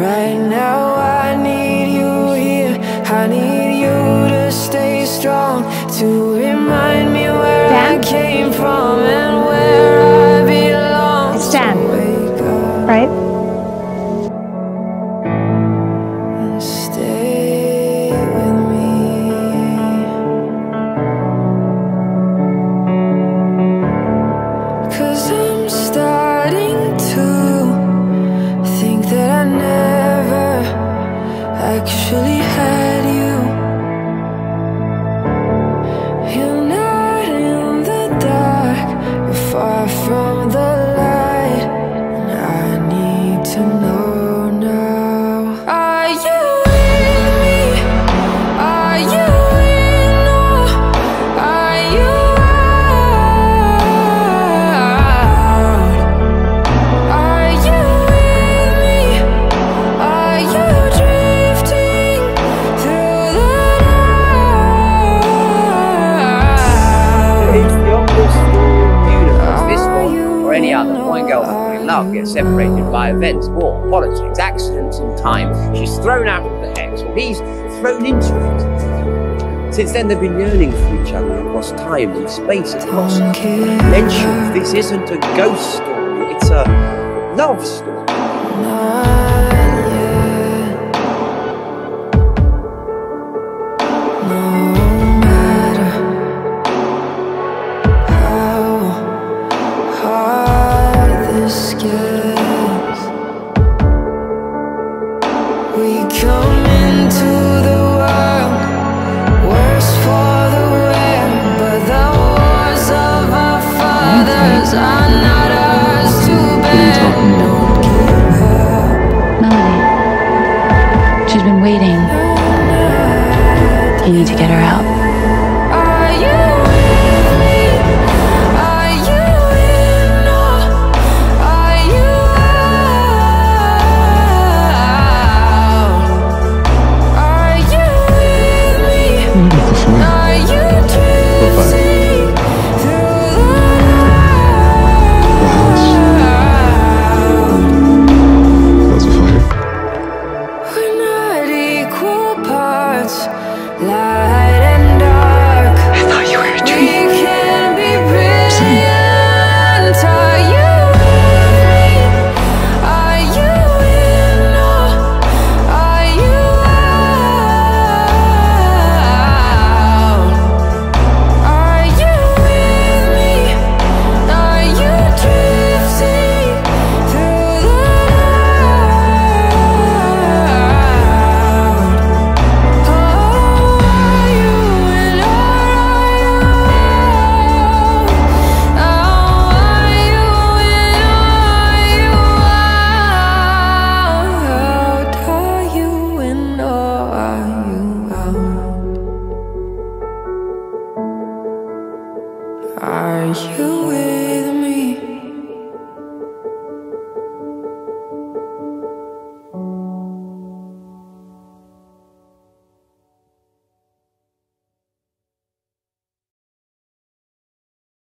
Right now I need you here I need you to stay strong To remind me where Dan? I came from And where I belong It's Dan, right? Actually you. Love, get separated by events, war, politics, accidents, and time. She's thrown out of the hex, or he's thrown into it. Since then, they've been yearning for each other across time and space, across dimensions. This isn't a ghost story, it's a love story. need to get her out. Are you with me?